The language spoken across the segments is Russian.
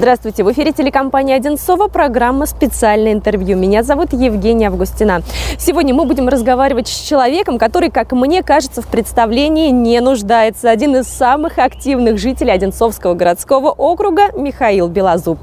Здравствуйте, в эфире телекомпания «Одинцова», программа «Специальное интервью». Меня зовут Евгения Августина. Сегодня мы будем разговаривать с человеком, который, как мне кажется, в представлении не нуждается. Один из самых активных жителей Одинцовского городского округа Михаил Белозуб.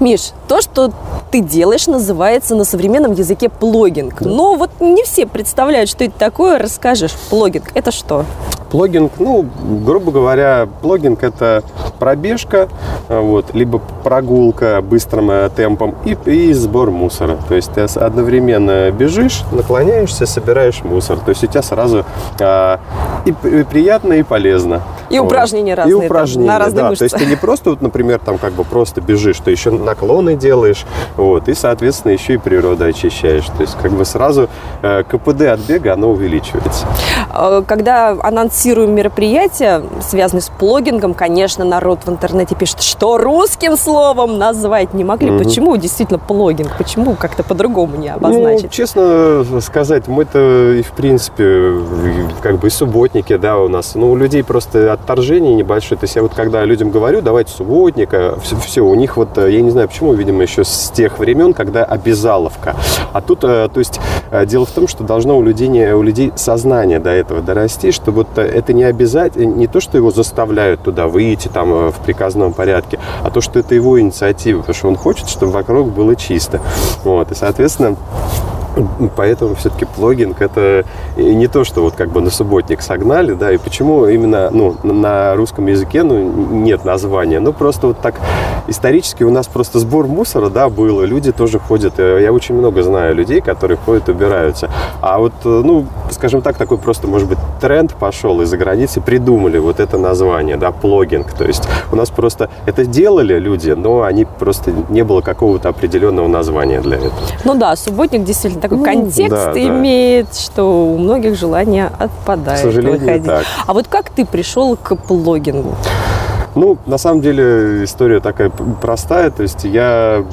Миш, то, что ты делаешь, называется на современном языке плогинг. Но вот не все представляют, что это такое. Расскажешь, плогинг – это что? Плогинг, ну, грубо говоря, плогинг – это пробежка, вот, либо прогулка быстрым э, темпом и, и сбор мусора. То есть ты одновременно бежишь, наклоняешься, собираешь мусор. То есть у тебя сразу а, и, и приятно, и полезно. И вот. упражнения разные. И упражнения, там, на разные да. мышцы. То есть ты не просто, вот, например, там как бы просто бежишь, ты еще наклоны делаешь, вот, и, соответственно, еще и природу очищаешь. То есть как бы сразу э, КПД от бега, оно увеличивается. Э, когда анонсируем мероприятия, связанные с плогингом, конечно, народ в интернете пишет, что русским словом назвать не могли. Угу. Почему действительно плогинг? Почему как-то по-другому не обозначить? Ну, честно сказать, мы-то и в принципе как бы и субботники, да, у нас, ну, у людей просто отторжение небольшое. То есть я вот когда людям говорю, давайте субботника, все, все, у них вот, я не знаю почему, видимо, еще с тех времен, когда обязаловка. А тут, э, то есть, э, дело в том, что должно у людей, у людей сознание до этого дорасти, что вот э, это не обязательно, не то, что его заставляют туда выйти там в приказном порядке, а то, что это его инициатива, потому что он хочет, чтобы вокруг было чисто. Вот, и, соответственно, Поэтому все-таки плогинг это не то, что вот как бы на субботник согнали, да, и почему именно ну, на русском языке ну, нет названия. Ну, просто вот так исторически у нас просто сбор мусора, да, было. Люди тоже ходят. Э, я очень много знаю людей, которые ходят, убираются. А вот, э, ну, скажем так, такой просто, может быть, тренд пошел из-за границы, придумали вот это название, да, плогинг. То есть у нас просто это делали люди, но они просто не было какого-то определенного названия для этого. Ну да, субботник действительно такой ну, контекст да, имеет, да. что у многих желание отпадает. К сожалению, выходить. так. А вот как ты пришел к плогингу? Ну, на самом деле история такая простая. То есть я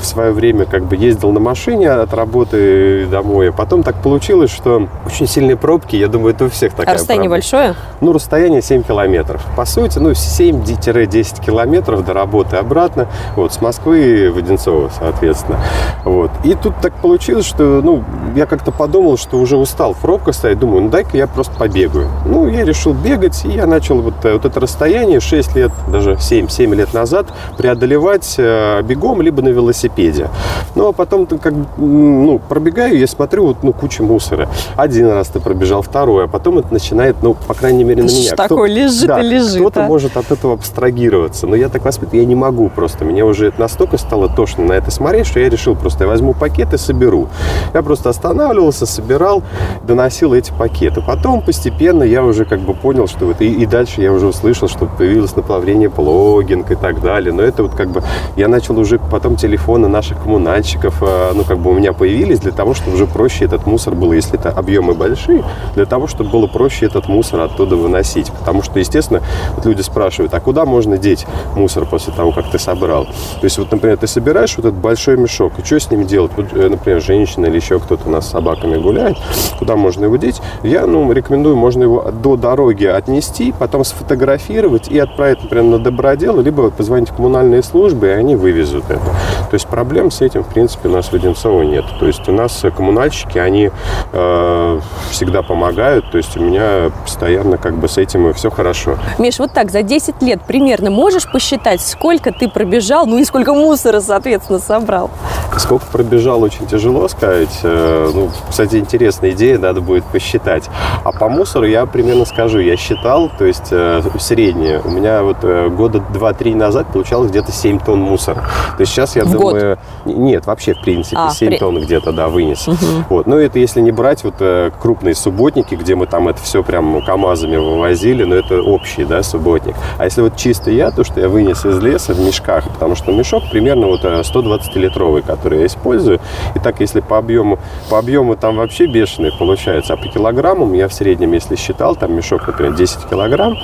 в свое время как бы ездил на машине от работы домой. А потом так получилось, что очень сильные пробки. Я думаю, это у всех такая А расстояние проблема. большое? Ну, расстояние 7 километров. По сути, ну, 7-10 километров до работы обратно. Вот, с Москвы в Одинцово, соответственно. Вот. И тут так получилось, что, ну, я как-то подумал, что уже устал в пробках стоять. Думаю, ну, дай-ка я просто побегаю. Ну, я решил бегать, и я начал вот, э, вот это расстояние 6 лет лет, даже 7-7 лет назад преодолевать э, бегом либо на велосипеде. Ну, а потом ты как ну, пробегаю, я смотрю, вот, ну, куча мусора. Один раз ты пробежал, второй, а потом это начинает, ну, по крайней мере, на меня. Такой лежит да, и лежит. Кто-то а? может от этого абстрагироваться, но я так воспитан, я не могу просто. Мне уже настолько стало тошно на это смотреть, что я решил просто, я возьму пакет и соберу. Я просто останавливался, собирал, доносил эти пакеты. Потом постепенно я уже как бы понял, что вот и, и дальше я уже услышал, что появилось на плавление плогинг и так далее. Но это вот как бы я начал уже потом телефоны наших коммунальщиков, э, ну как бы у меня появились для того, чтобы уже проще этот мусор было, если это объемы большие, для того, чтобы было проще этот мусор оттуда выносить. Потому что, естественно, вот люди спрашивают, а куда можно деть мусор после того, как ты собрал? То есть вот, например, ты собираешь вот этот большой мешок, и что с ним делать? Вот, э, например, женщина или еще кто-то у нас с собаками гуляет, куда можно его деть? Я, ну, рекомендую, можно его до дороги отнести, потом сфотографировать и отправить, например, на добродел, либо позвонить в коммунальные службы, и они вывезут это. То есть проблем с этим, в принципе, у нас в Одинцово нет. То есть у нас коммунальщики, они э, всегда помогают, то есть у меня постоянно как бы с этим и все хорошо. Миш, вот так, за 10 лет примерно можешь посчитать, сколько ты пробежал, ну и сколько мусора, соответственно, собрал? Сколько пробежал, очень тяжело сказать. Э, ну, кстати, интересная идея, надо будет посчитать. А по мусору я примерно скажу, я считал, то есть э, среднее. У меня вот э, года 2-3 назад получалось где-то 7 тонн мусора. То есть сейчас я в думаю... Год? Нет, вообще в принципе а, 7 при... тонн где-то, да, вынес. Угу. Вот. Но это если не брать вот крупные субботники, где мы там это все прям КАМАЗами вывозили, но это общий, да, субботник. А если вот чисто я, то, что я вынес из леса в мешках, потому что мешок примерно вот 120-литровый, который я использую. И так, если по объему, по объему там вообще бешеный получается, а по килограммам я в среднем, если считал, там мешок, например, 10 килограмм,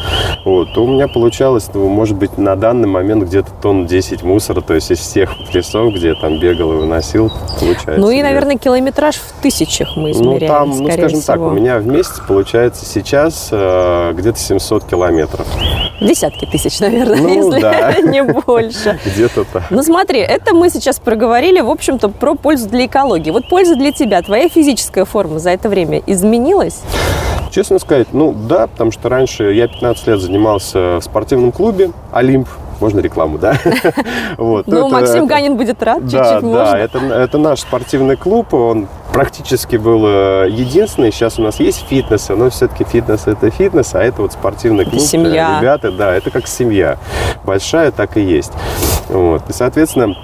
вот, то у меня получалось, ну, может быть, на данный момент где-то тонн 10 мусора, то есть из всех лесов, где я там бегал и выносил, получается. Ну и, наверное, километраж в тысячах мы измеряем, Ну там, ну скажем всего. так, у меня в месяц получается сейчас э, где-то 700 километров. Десятки тысяч, наверное, Ну, если да. не больше. Где-то так. Ну смотри, это мы сейчас проговорили, в общем-то, про пользу для экологии. Вот польза для тебя, твоя физическая форма за это время изменилась? Честно сказать, ну да, потому что раньше я 15 лет занимался в спортивном клубе «Олимп». Можно рекламу, да? Вот. Ну, это- Максим это- Ганин будет рад, Да, чуть-чуть да, можно. это, это наш спортивный клуб, он практически был э, единственный. Сейчас у нас есть фитнес, но все-таки фитнес это фитнес, а это вот спортивный клуб. семья. Э, Ребята, да, это как семья. Большая так и есть. Вот. И, соответственно,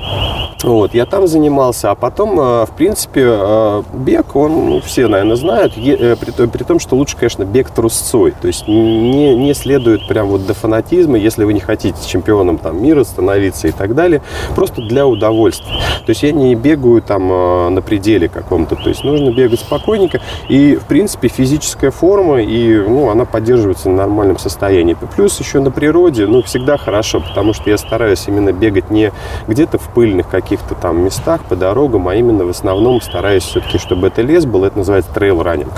вот, я там занимался, а потом, э, в принципе, э, бег, он, ну, все, наверное, знают, э, при, при том, что лучше, конечно, бег трусцой, то есть не, не следует прям вот до фанатизма, если вы не хотите чемпионом там, мира становиться и так далее, просто для удовольствия. То есть я не бегаю там на пределе каком-то, то есть нужно бегать спокойненько, и, в принципе, физическая форма, и, ну, она поддерживается в нормальном состоянии. Плюс еще на природе, ну, всегда хорошо, потому что я стараюсь именно бегать не где-то в пыльных каких-то там местах по дорогам, а именно в основном стараюсь все-таки, чтобы это лес был, это называется трейл-раннинг.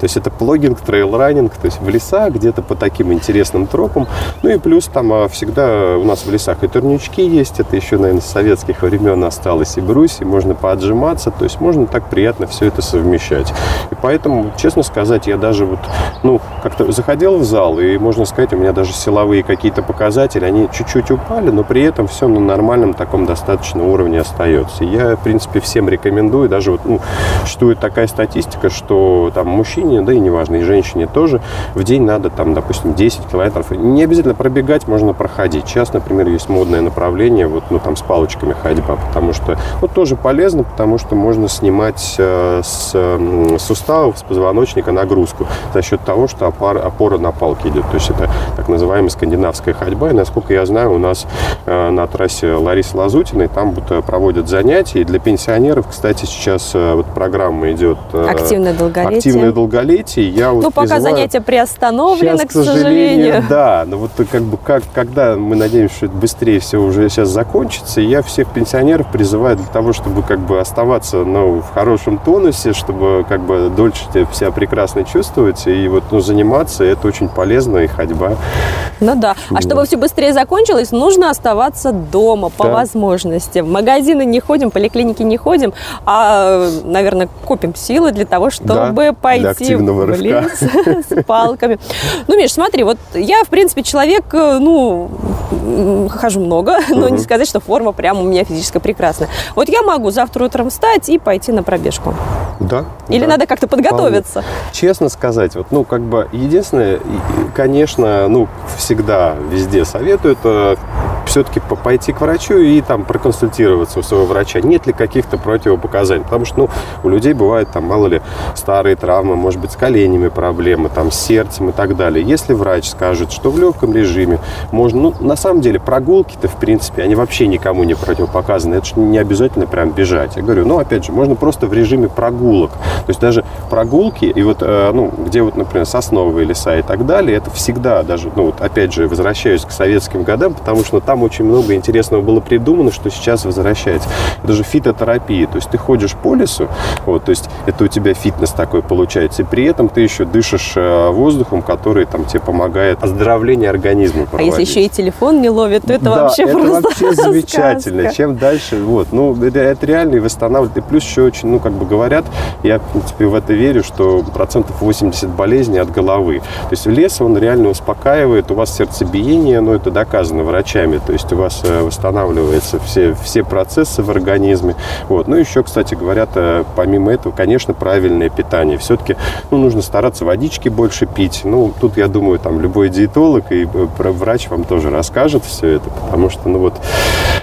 То есть это плоггинг, трейл-раннинг, то есть в лесах, где-то по таким интересным тропам. Ну и плюс там а, всегда у нас в лесах и турнички есть, это еще, наверное, с советских времен осталось, и бруси, можно поотжиматься, то есть можно так приятно все это совмещать. И поэтому, честно сказать, я даже вот, ну, как-то заходил в зал, и можно сказать, у меня даже силовые какие-то показатели, они чуть-чуть упали, но при этом все на нормальном таком достаточно уровне остается. И я, в принципе, всем рекомендую, даже вот, ну, существует такая статистика, что там мужчине, да и неважно, и женщине тоже, в день надо там, допустим, 10 километров. Не обязательно пробегать, можно проходить. Сейчас, например, есть модное направление, вот, ну, там, с палочками ходьба, потому что, ну, тоже полезно, потому что можно снимать э, с м, суставов, с позвоночника нагрузку за счет того, что опора, опора на палке идет. То есть это так называемая скандинавская ходьба. И, насколько я знаю, у нас э, на трассе Ларисы Лазутиной там э, проводят занятия. И для пенсионеров, кстати, сейчас э, вот программа идет... э, Активное долголетие. Активное долголетие. Я вот Ну, пока призываю- занятия приостановлены, Сейчас, к сожалению. да. Но вот как бы как, когда мы надеемся, что это быстрее все уже сейчас закончится, я всех пенсионеров призываю для того, чтобы как бы оставаться ну, в хорошем тонусе, чтобы как бы дольше себя прекрасно чувствовать и вот ну, заниматься, это очень полезно и ходьба. Ну да. А чтобы все быстрее закончилось, нужно оставаться дома по Да. возможности. В магазины не ходим, поликлиники не ходим, а, наверное, копим силы для того, чтобы Да, пойти в лес с палками. Ну, Миш, смотри, вот я, в принципе, человек, э, ну, хожу много, но не сказать, что форма прям у меня физически прекрасная. Вот я могу завтра утром встать и пойти на пробежку. Да. Или да. надо как-то подготовиться? Честно сказать, вот, ну, как бы, единственное, конечно, ну, всегда везде советуют все-таки пойти к врачу и там проконсультироваться у своего врача, нет ли каких-то противопоказаний. Потому что, ну, у людей бывают там, мало ли, старые травмы, может быть, с коленями проблемы, там, с сердцем и так далее. Если врач скажет, что в легком режиме можно, ну, на самом деле, прогулки-то, в принципе, они вообще никому не противопоказаны. Это же не обязательно прям бежать. Я говорю, ну, опять же, можно просто в режиме прогулок. То есть даже прогулки, и вот, э, ну, где вот, например, сосновые леса и так далее, это всегда даже, ну, вот опять же, возвращаюсь к советским годам, потому что там очень много интересного было придумано, что сейчас возвращается. Это же фитотерапия, то есть ты ходишь по лесу, вот, то есть это у тебя фитнес такой получается, и при этом ты еще дышишь э, воздухом, который там тебе помогает оздоровление организма А если проводить. еще и телефон не ловит, то это да, вообще это просто вообще замечательно. сказка. Чем дальше, вот, ну, это, это реально и восстанавливает. И плюс еще очень, ну, как бы говорят, я, в принципе, в это верю, что процентов 80 болезней от головы. То есть лес, он реально успокаивает, у вас сердцебиение, ну, это доказано врачами, то есть у вас э, восстанавливаются все, все процессы в организме. Вот. Ну, еще, кстати, говорят, э, помимо этого, конечно, правильное питание. Все-таки, ну, нужно стараться водички больше пить. Ну, тут, я думаю, там любой диетолог и э, врач вам тоже расскажет все это, потому что, ну, вот,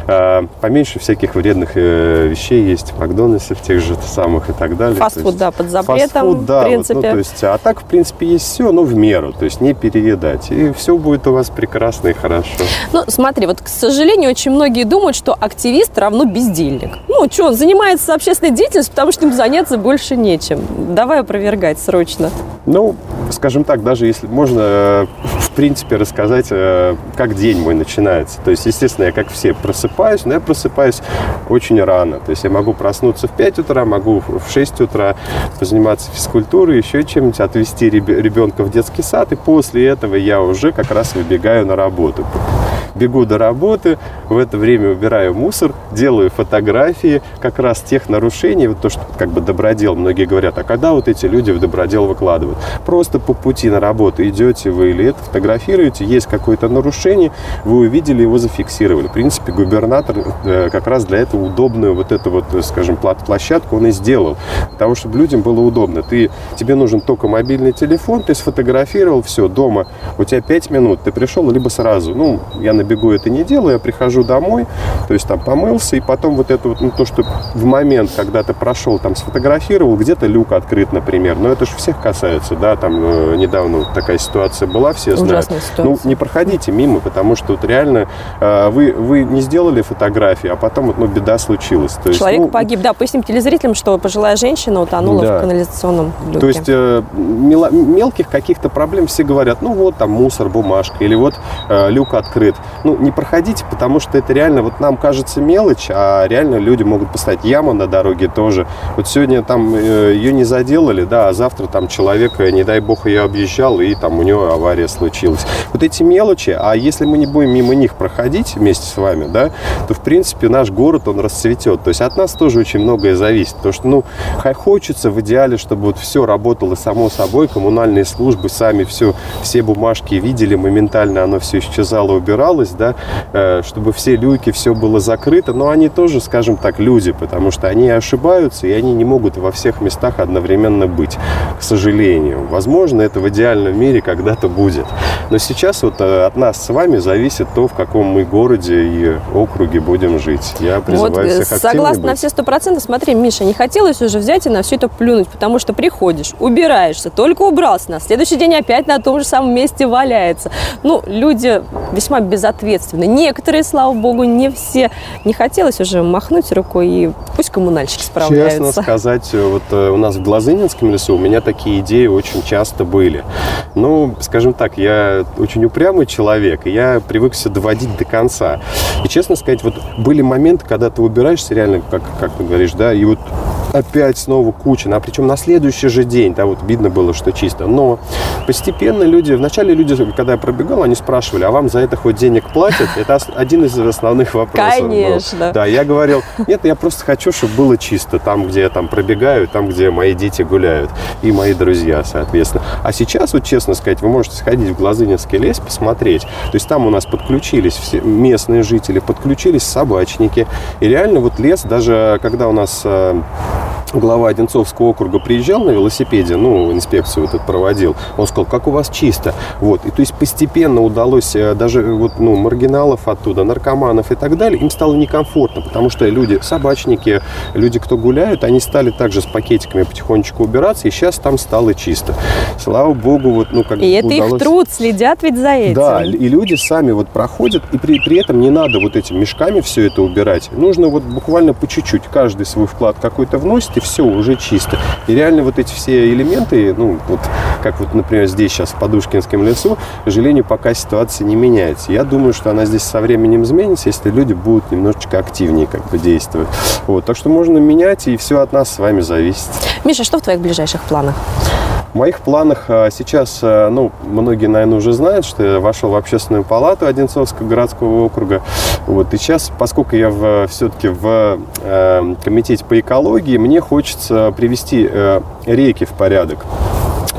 э, поменьше всяких вредных э, вещей есть в Макдональдсе, в тех же самых и так далее. Фастфуд, есть- да, под запретом, Фастфуд, да, в вот, принципе. ну, то есть, а так, в принципе, есть все, но в меру, то есть не переедать. И все будет у вас прекрасно и хорошо. Ну, смотри, вот, к сожалению, очень многие думают, что активист равно бездельник. Ну, что, он занимается общественной деятельностью, потому что им заняться больше нечем. Давай опровергать срочно. Ну, скажем так, даже если можно, э, в принципе, рассказать, э, как день мой начинается. То есть, естественно, я, как все, просыпаюсь, но я просыпаюсь очень рано. То есть, я могу проснуться в 5 утра, могу в 6 утра позаниматься физкультурой, еще чем-нибудь, отвезти ребенка в детский сад, и после этого я уже как раз выбегаю на работу бегу до работы, в это время убираю мусор, делаю фотографии как раз тех нарушений, вот то, что как бы добродел, многие говорят, а когда вот эти люди в добродел выкладывают? Просто по пути на работу идете вы или это фотографируете, есть какое-то нарушение, вы увидели, его зафиксировали. В принципе, губернатор э, как раз для этого удобную вот эту вот, скажем, площадку он и сделал, для того, чтобы людям было удобно. Ты, тебе нужен только мобильный телефон, ты сфотографировал, все, дома, у тебя 5 минут, ты пришел, либо сразу, ну, я на бегу это не делаю, я прихожу домой, то есть там помылся, и потом вот это вот, ну, то, что в момент, когда ты прошел, там сфотографировал, где-то люк открыт, например, но это же всех касается, да, там э, недавно вот такая ситуация была, все знают. Ну, не проходите мимо, потому что вот реально э, вы, вы не сделали фотографии, а потом вот, ну, беда случилась. То есть, Человек ну, погиб, да, поясним телезрителям, что пожилая женщина утонула да. в канализационном люке. То есть э, мелких каких-то проблем все говорят, ну вот там мусор, бумажка, или вот э, люк открыт ну, не проходите, потому что это реально, вот нам кажется мелочь, а реально люди могут поставить яму на дороге тоже. Вот сегодня там э, ее не заделали, да, а завтра там человек, э, не дай бог, ее объезжал, и там у него авария случилась. Вот эти мелочи, а если мы не будем мимо них проходить вместе с вами, да, то, в принципе, наш город, он расцветет. То есть от нас тоже очень многое зависит. Потому что, ну, хочется в идеале, чтобы вот все работало само собой, коммунальные службы сами все, все бумажки видели, моментально оно все исчезало, убиралось, да, э, чтобы все люки, все было закрыто, но они тоже, скажем так, люди, потому что они ошибаются, и они не могут во всех местах одновременно быть, к сожалению. Возможно, это в идеальном мире когда-то будет. Но сейчас вот э, от нас с вами зависит то, в каком мы городе и округе будем жить. Я призываю вот, э, всех Согласна быть. на все сто процентов. Смотри, Миша, не хотелось уже взять и на все это плюнуть, потому что приходишь, убираешься, только убрался, на следующий день опять на том же самом месте валяется. Ну, люди весьма безответственны ответственны. Некоторые, слава богу, не все. Не хотелось уже махнуть рукой, и пусть коммунальщики справляются. Честно сказать, вот э, у нас в Глазынинском лесу у меня такие идеи очень часто были. Ну, скажем так, я очень упрямый человек, и я привык все доводить до конца. И, честно сказать, вот были моменты, когда ты убираешься реально, как, как ты говоришь, да, и вот опять снова куча, а причем на следующий же день, да, вот видно было, что чисто. Но постепенно люди, вначале люди, когда я пробегал, они спрашивали, а вам за это хоть денег платят? Это один из основных вопросов. Конечно. Был. Да, я говорил, нет, я просто хочу, чтобы было чисто там, где я там пробегаю, там, где мои дети гуляют и мои друзья, соответственно. А сейчас, вот честно сказать, вы можете сходить в Глазынинский лес, посмотреть. То есть там у нас подключились все местные жители, подключились собачники. И реально вот лес, даже когда у нас э, глава Одинцовского округа приезжал на велосипеде, ну, инспекцию вот это проводил, он сказал, как у вас чисто. Вот. И то есть постепенно удалось э, даже вот, ну, маргиналов оттуда, наркоманов и так далее, им стало некомфортно, потому что люди, собачники, люди, кто гуляют, они стали также с пакетиками потихонечку убираться, и сейчас там стало чисто. Слава богу, вот, ну, как И это удалось... их труд, следят ведь за этим. Да, и люди сами вот проходят, и при, при этом не надо вот этими мешками все это убирать. Нужно вот буквально по чуть-чуть, каждый свой вклад какой-то вносит, и все, уже чисто. И реально вот эти все элементы, ну, вот как вот, например, здесь сейчас в Подушкинском лесу, к сожалению, пока ситуация не меняется. Я думаю, что она здесь со временем изменится, если люди будут немножечко активнее как бы действовать. Вот, так что можно менять, и все от нас с вами зависит. Миша, что в твоих ближайших планах? В моих планах а, сейчас, а, ну, многие, наверное, уже знают, что я вошел в общественную палату Одинцовского городского округа. Вот, и сейчас, поскольку я в, все-таки в э, комитете по экологии, мне хочется привести э, реки в порядок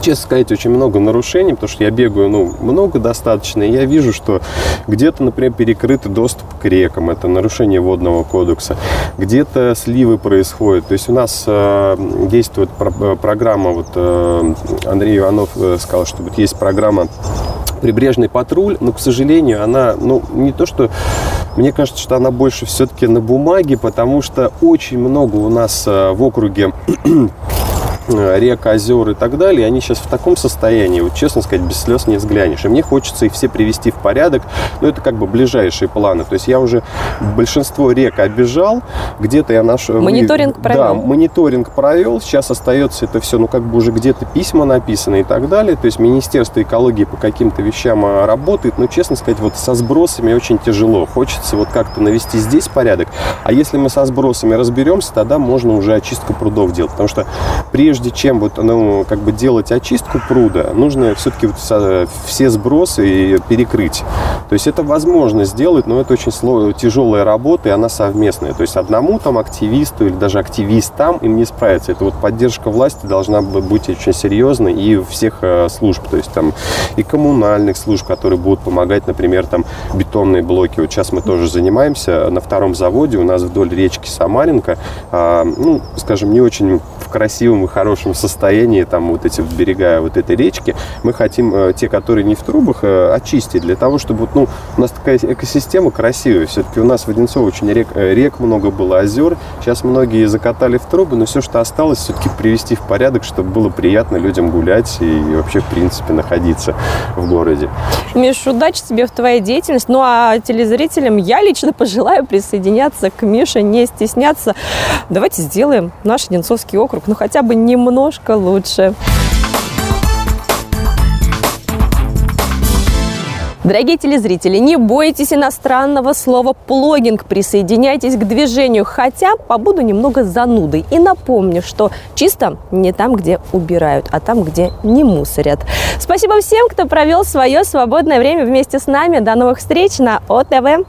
честно сказать, очень много нарушений, потому что я бегаю, ну, много достаточно, и я вижу, что где-то, например, перекрытый доступ к рекам, это нарушение водного кодекса, где-то сливы происходят, то есть у нас э, действует про- э, программа, вот э, Андрей Иванов э, сказал, что вот есть программа прибрежный патруль, но, к сожалению, она, ну, не то, что мне кажется, что она больше все-таки на бумаге, потому что очень много у нас э, в округе рек, озер и так далее, они сейчас в таком состоянии, вот честно сказать, без слез не взглянешь. И мне хочется их все привести в порядок, но это как бы ближайшие планы. То есть я уже большинство рек обижал, где-то я нашел... Мониторинг провел. Да, мониторинг провел, сейчас остается это все, ну как бы уже где-то письма написаны и так далее. То есть Министерство экологии по каким-то вещам а, работает, но, честно сказать, вот со сбросами очень тяжело. Хочется вот как-то навести здесь порядок, а если мы со сбросами разберемся, тогда можно уже очистку прудов делать, потому что прежде прежде чем вот, ну, как бы делать очистку пруда, нужно все-таки вот все сбросы перекрыть. То есть это возможно сделать, но это очень сложная, тяжелая работа, и она совместная. То есть одному там активисту или даже активистам им не справиться. Это вот поддержка власти должна быть очень серьезной и всех э, служб, то есть там и коммунальных служб, которые будут помогать, например, там бетонные блоки. Вот сейчас мы тоже занимаемся на втором заводе, у нас вдоль речки Самаренко, а, ну, скажем, не очень в красивом и хорошем состоянии, там вот эти берега вот этой речки, мы хотим э, те, которые не в трубах, э, очистить для того, чтобы, ну, у нас такая экосистема красивая. Все-таки у нас в Одинцово очень рек, э, рек много было, озер. Сейчас многие закатали в трубы, но все, что осталось, все-таки привести в порядок, чтобы было приятно людям гулять и вообще, в принципе, находиться в городе. Миш, удачи тебе в твоей деятельности. Ну, а телезрителям я лично пожелаю присоединяться к Мише, не стесняться. Давайте сделаем наш Одинцовский округ, ну, хотя бы немножко лучше. Дорогие телезрители, не бойтесь иностранного слова «плогинг», присоединяйтесь к движению, хотя побуду немного занудой и напомню, что чисто не там, где убирают, а там, где не мусорят. Спасибо всем, кто провел свое свободное время вместе с нами. До новых встреч на ОТВ.